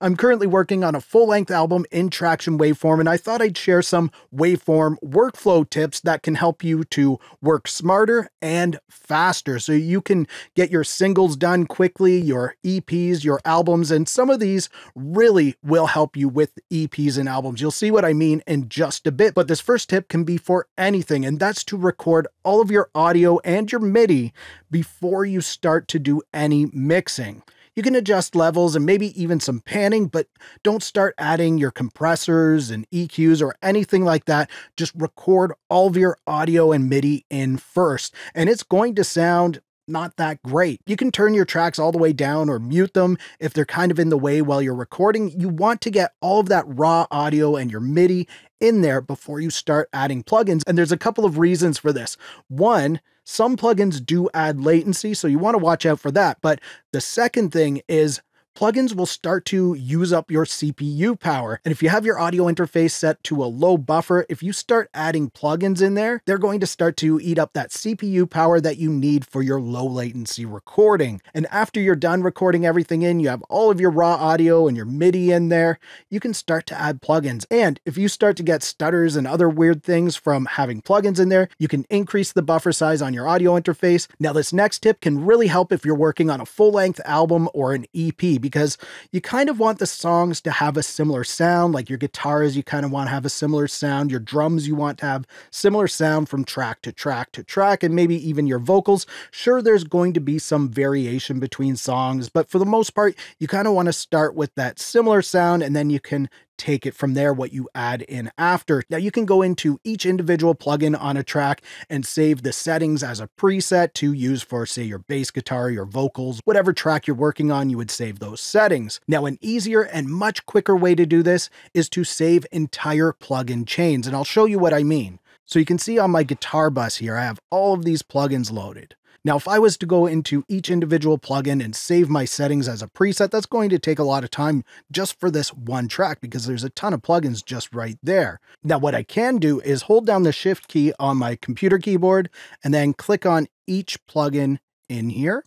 I'm currently working on a full length album in Tracktion Waveform, and I thought I'd share some waveform workflow tips that can help you to work smarter and faster so you can get your singles done quickly, your EPs, your albums, and some of these really will help you with EPs and albums. You'll see what I mean in just a bit, but this first tip can be for anything, and that's to record all of your audio and your MIDI before you start to do any mixing. You can adjust levels and maybe even some panning, but don't start adding your compressors and EQs or anything like that. Just record all of your audio and MIDI in first, and it's going to sound not that great. You can turn your tracks all the way down or mute them if they're kind of in the way while you're recording. You want to get all of that raw audio and your MIDI in there before you start adding plugins. And there's a couple of reasons for this. One, some plugins do add latency, so you want to watch out for that. But the second thing is plugins will start to use up your CPU power. And if you have your audio interface set to a low buffer, if you start adding plugins in there, they're going to start to eat up that CPU power that you need for your low latency recording. And after you're done recording everything in, you have all of your raw audio and your MIDI in there, you can start to add plugins. And if you start to get stutters and other weird things from having plugins in there, you can increase the buffer size on your audio interface. Now, this next tip can really help if you're working on a full length album or an EP because you kind of want the songs to have a similar sound, like your guitars, you kind of want to have a similar sound, your drums, you want to have similar sound from track to track to track, and maybe even your vocals. Sure, there's going to be some variation between songs, but for the most part, you kind of want to start with that similar sound and then you can take it from there, what you add in after. Now you can go into each individual plugin on a track and save the settings as a preset to use for say your bass guitar, your vocals, whatever track you're working on, you would save those settings. Now an easier and much quicker way to do this is to save entire plugin chains, and I'll show you what I mean. So you can see on my guitar bus here, I have all of these plugins loaded. Now, if I was to go into each individual plugin and save my settings as a preset, that's going to take a lot of time just for this one track because there's a ton of plugins just right there. Now, what I can do is hold down the shift key on my computer keyboard and then click on each plugin in here.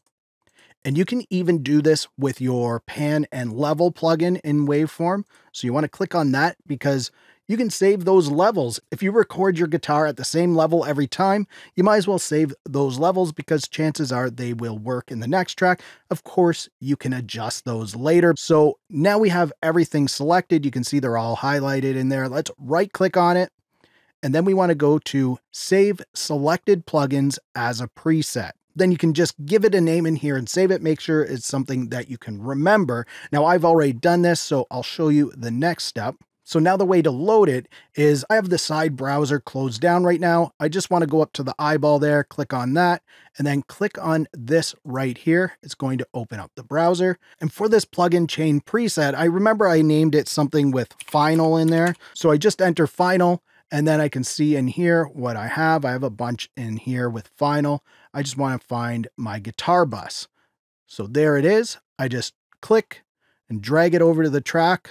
And you can even do this with your pan and level plugin in waveform. So you want to click on that because you can save those levels. If you record your guitar at the same level every time, you might as well save those levels because chances are they will work in the next track. Of course, you can adjust those later. So now we have everything selected. You can see they're all highlighted in there. Let's right click on it. And then we want to go to save selected plugins as a preset then you can just give it a name in here and save it. Make sure it's something that you can remember. Now I've already done this, so I'll show you the next step. So now the way to load it is I have the side browser closed down right now. I just want to go up to the eyeball there, click on that, and then click on this right here. It's going to open up the browser. And for this plugin chain preset, I remember I named it something with final in there. So I just enter final and then I can see in here what I have. I have a bunch in here with final. I just want to find my guitar bus. So there it is. I just click and drag it over to the track.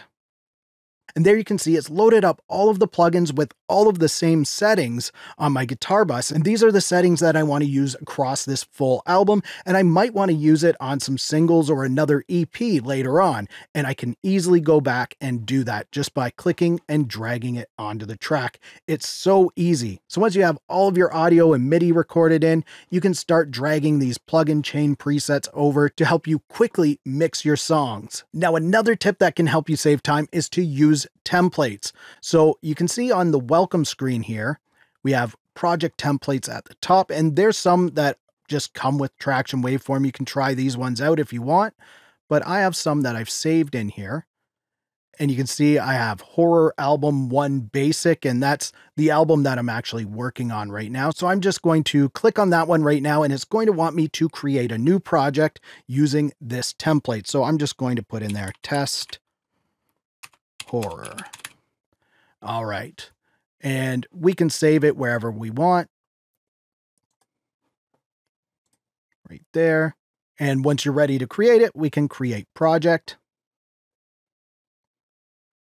And there you can see it's loaded up all of the plugins with all of the same settings on my guitar bus. And these are the settings that I want to use across this full album. And I might want to use it on some singles or another EP later on. And I can easily go back and do that just by clicking and dragging it onto the track. It's so easy. So once you have all of your audio and MIDI recorded in, you can start dragging these plugin chain presets over to help you quickly mix your songs. Now, another tip that can help you save time is to use templates. So you can see on the welcome screen here, we have project templates at the top, and there's some that just come with tracktion waveform. You can try these ones out if you want, but I have some that I've saved in here. And you can see I have Horror Album 1 Basic, and that's the album that I'm actually working on right now. So I'm just going to click on that one right now, and it's going to want me to create a new project using this template. So I'm just going to put in there test horror. All right. And we can save it wherever we want. Right there. And once you're ready to create it, we can create project.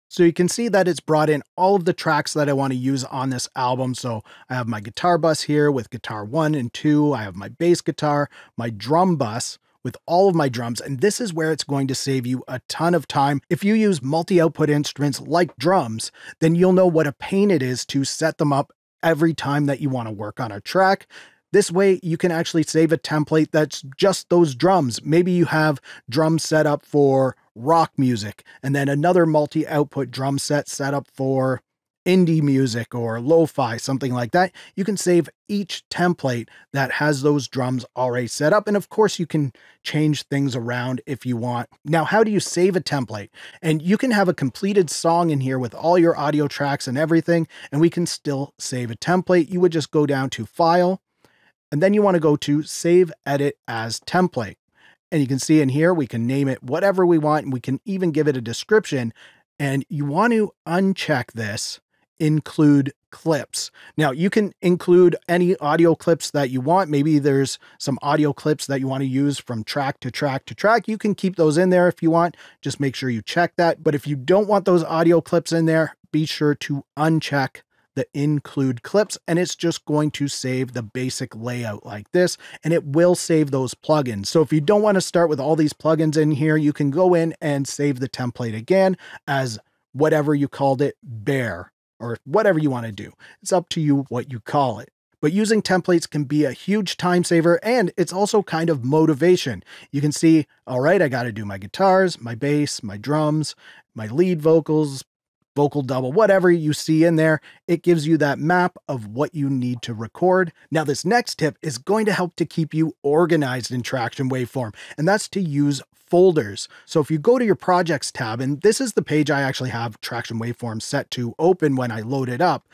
So you can see that it's brought in all of the tracks that I want to use on this album. So I have my guitar bus here with guitar one and two. I have my bass guitar, my drum bus, with all of my drums, and this is where it's going to save you a ton of time. If you use multi-output instruments like drums, then you'll know what a pain it is to set them up every time that you want to work on a track. This way, you can actually save a template that's just those drums. Maybe you have drums set up for rock music, and then another multi output drum set set up for indie music or lo-fi, something like that, you can save each template that has those drums already set up. And of course, you can change things around if you want. Now, how do you save a template? And you can have a completed song in here with all your audio tracks and everything, and we can still save a template. You would just go down to File, and then you want to go to Save Edit as Template. And you can see in here, we can name it whatever we want, and we can even give it a description. And you want to uncheck this include clips. Now, you can include any audio clips that you want. Maybe there's some audio clips that you want to use from track to track to track. You can keep those in there if you want. Just make sure you check that. But if you don't want those audio clips in there, be sure to uncheck the include clips and it's just going to save the basic layout like this and it will save those plugins. So if you don't want to start with all these plugins in here, you can go in and save the template again as whatever you called it, bare or whatever you want to do. It's up to you what you call it. But using templates can be a huge time saver and it's also kind of motivation. You can see, all right, I got to do my guitars, my bass, my drums, my lead vocals, vocal double, whatever you see in there, it gives you that map of what you need to record. Now, this next tip is going to help to keep you organized in Tracktion Waveform, and that's to use folders. So if you go to your projects tab, and this is the page I actually have Tracktion Waveform set to open when I load it up,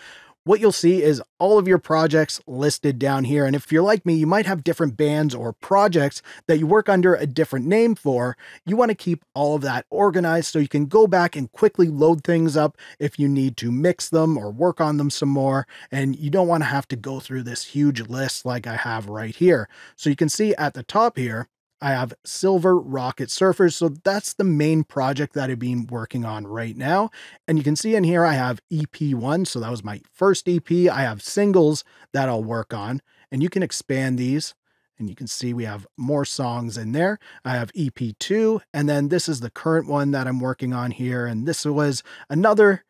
what you'll see is all of your projects listed down here. And if you're like me, you might have different bands or projects that you work under a different name for. You want to keep all of that organized so you can go back and quickly load things up if you need to mix them or work on them some more. And you don't want to have to go through this huge list like I have right here. So you can see at the top here, I have Silver Rocket Surfers. So that's the main project that I've been working on right now. And you can see in here, I have EP1. So that was my first EP. I have singles that I'll work on. And you can expand these. And you can see we have more songs in there. I have EP2. And then this is the current one that I'm working on here. And this was another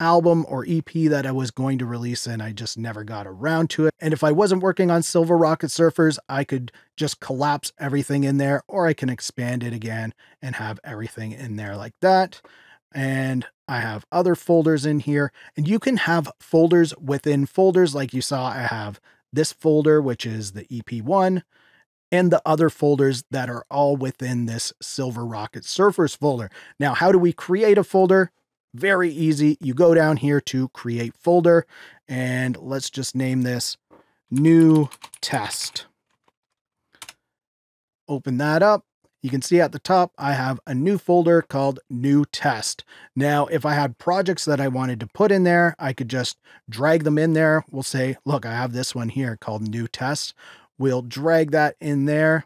album or EP that I was going to release and I just never got around to it. And if I wasn't working on Silver Rocket Surfers, I could just collapse everything in there or I can expand it again and have everything in there like that. And I have other folders in here and you can have folders within folders. Like you saw, I have this folder, which is the EP1 and the other folders that are all within this Silver Rocket Surfers folder. Now, how do we create a folder? Very easy. You go down here to create folder and let's just name this new test. Open that up. You can see at the top, I have a new folder called new test. Now, if I had projects that I wanted to put in there, I could just drag them in there. We'll say, look, I have this one here called new test. We'll drag that in there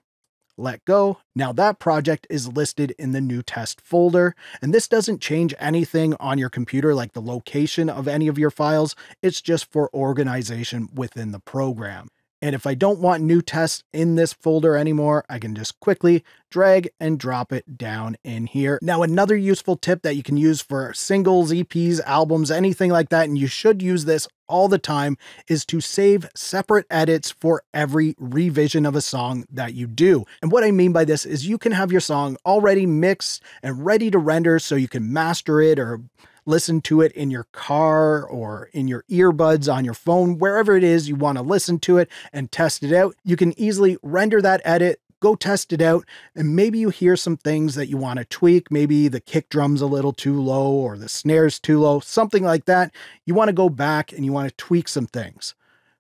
let go. Now that project is listed in the new test folder, and this doesn't change anything on your computer like the location of any of your files. It's just for organization within the program. And if I don't want new tests in this folder anymore, I can just quickly drag and drop it down in here. Now, another useful tip that you can use for singles, EPs, albums, anything like that, and you should use this all the time, is to save separate edits for every revision of a song that you do. And what I mean by this is you can have your song already mixed and ready to render so you can master it or listen to it in your car or in your earbuds on your phone, wherever it is you want to listen to it and test it out. You can easily render that edit, go test it out, and maybe you hear some things that you want to tweak. Maybe the kick drum's a little too low or the snare's too low, something like that. You want to go back and you want to tweak some things.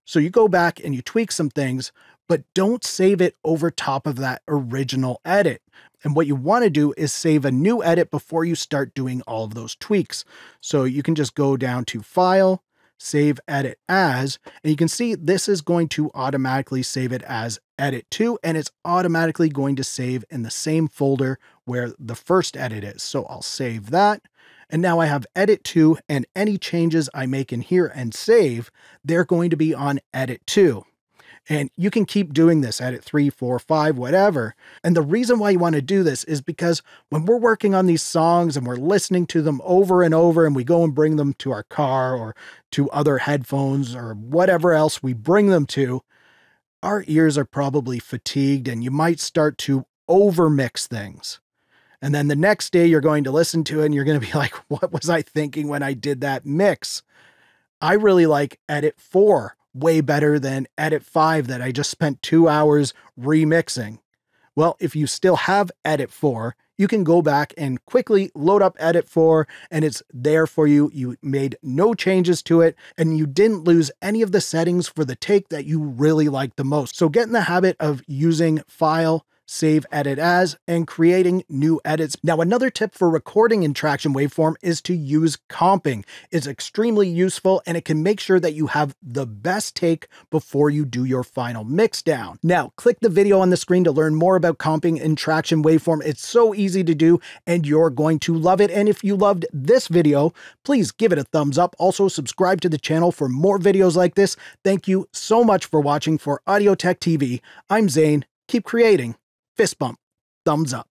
So you go back and you tweak some things, but don't save it over top of that original edit. And what you want to do is save a new edit before you start doing all of those tweaks. So you can just go down to File, Save Edit As, and you can see this is going to automatically save it as Edit 2, and it's automatically going to save in the same folder where the first edit is. So I'll save that. And now I have Edit 2, and any changes I make in here and save, they're going to be on Edit 2. And you can keep doing this, edit three, four, five, whatever. And the reason why you want to do this is because when we're working on these songs and we're listening to them over and over, and we go and bring them to our car or to other headphones or whatever else we bring them to, our ears are probably fatigued and you might start to overmix things. And then the next day you're going to listen to it and you're going to be like, what was I thinking when I did that mix? I really like Edit 4 way better than Edit 5 that I just spent two hours remixing. Well, if you still have Edit 4, you can go back and quickly load up Edit 4 and it's there for you. You made no changes to it and you didn't lose any of the settings for the take that you really like the most. So get in the habit of using File, save edit as, and creating new edits. Now, another tip for recording in tracktion Waveform is to use comping. It's extremely useful and it can make sure that you have the best take before you do your final mix down. Now, click the video on the screen to learn more about comping in tracktion Waveform. It's so easy to do and you're going to love it. And if you loved this video, please give it a thumbs up. Also, subscribe to the channel for more videos like this. Thank you so much for watching for Audio Tech TV. I'm Zane. Keep creating fist bump, thumbs up.